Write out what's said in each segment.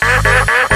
Ha ha ha!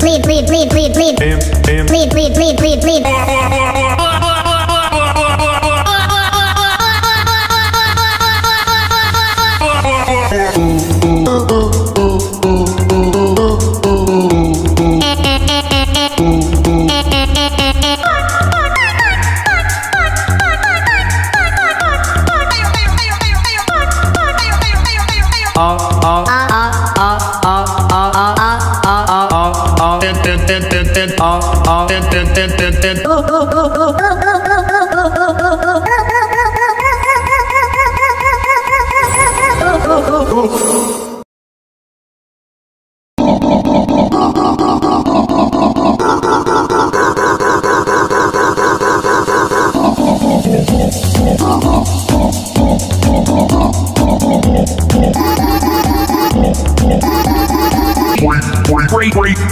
bleed, bleed, bleed, bleed, bleed, bleed, bleed, bleed, bleed, bleed. Oh,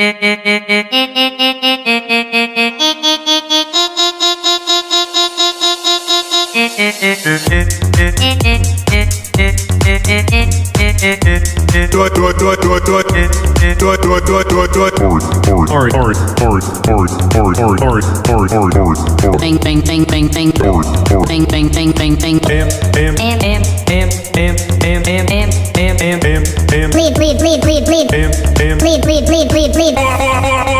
Thank you. Bleed, bleed, bleed, bleed, bleed. Bleed, bleed, bleed, bleed, bleed.